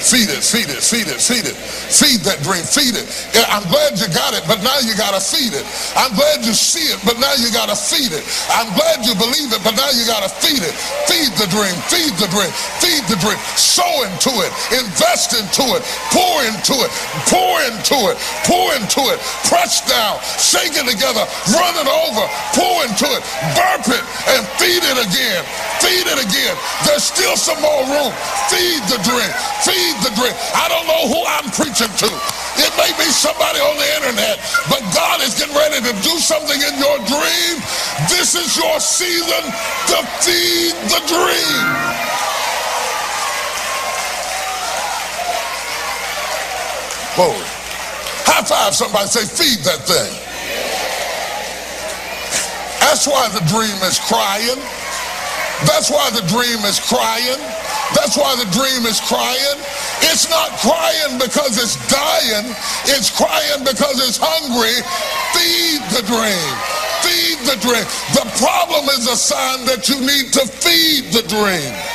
Feed it, feed it, feed it, feed it. Feed that dream, feed it. I'm glad you got it, but now you gotta feed it. I'm glad you see it, but now you gotta feed it. I'm glad you believe it, but now you gotta feed it. Feed the dream, feed the dream, feed the dream. Sow into it, invest into it, pour into it, pour into it, pour into it. Press down, shake it together, run it over, pour into it, burp it, and feed it again. Feed it again. There's still some more room. Feed the dream. Feed the dream. I don't know who I'm preaching to. It may be somebody on the internet, but God is getting ready to do something in your dream. This is your season to feed the dream. Glory. High five somebody, say, feed that thing. That's why the dream is crying. That's why the dream is crying. That's why the dream is crying. It's not crying because it's dying. It's crying because it's hungry. Feed the dream. Feed the dream. The problem is a sign that you need to feed the dream.